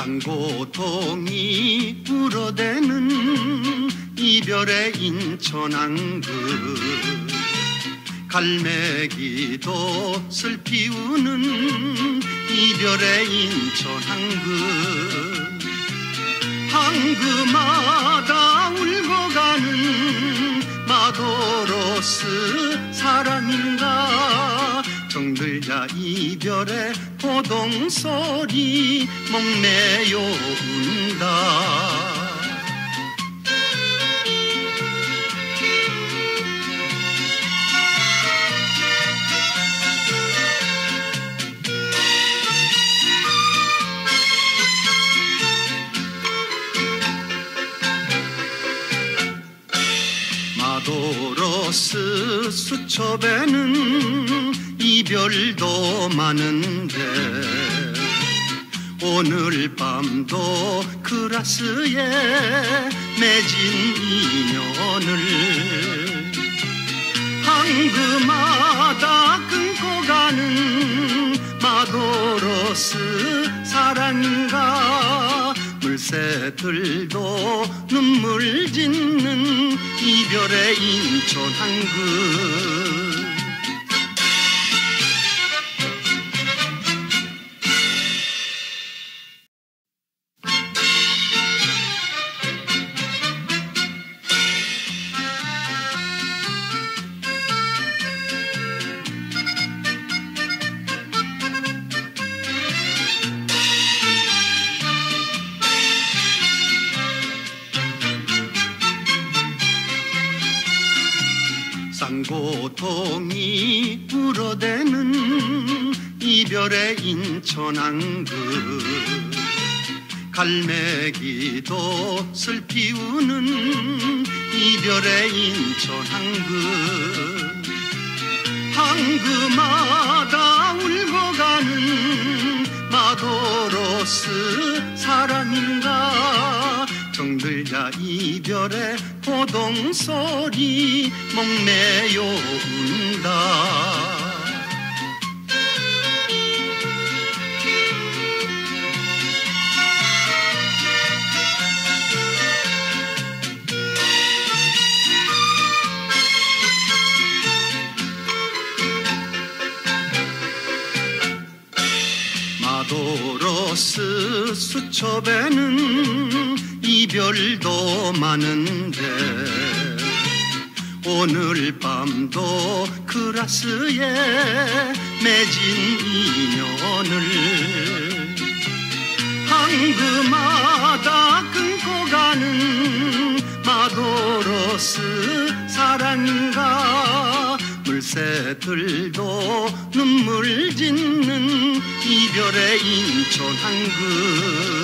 산고통이 불어대는 이별의 인천항그 갈매기도 슬피우는 이별의 인천항그 항그마다 이별의 호동소리 목매여 운다. 마도로스 수첩에는 이 별도 많은데 오늘 밤도 그라스에 맺은 인연을 항그마다 끊고 가는 마도로스 사랑가 물새들도 눈물 짓는 이별의 인천 한글 산고통이 불어대는 이별의 인천항그 갈매기도 슬피우는 이별의 인천항그 항그마다 울고 가는 마도로스 정들자 이별의 호동소리 목매여 운다. 마도로스 수첩에는 이별도 많은데 오늘 밤도 그라스에 맺은 인연을 항그마다 끊고 가는 마도로스 사랑가? 물새들도 눈물 짓는 이별의 인천 한글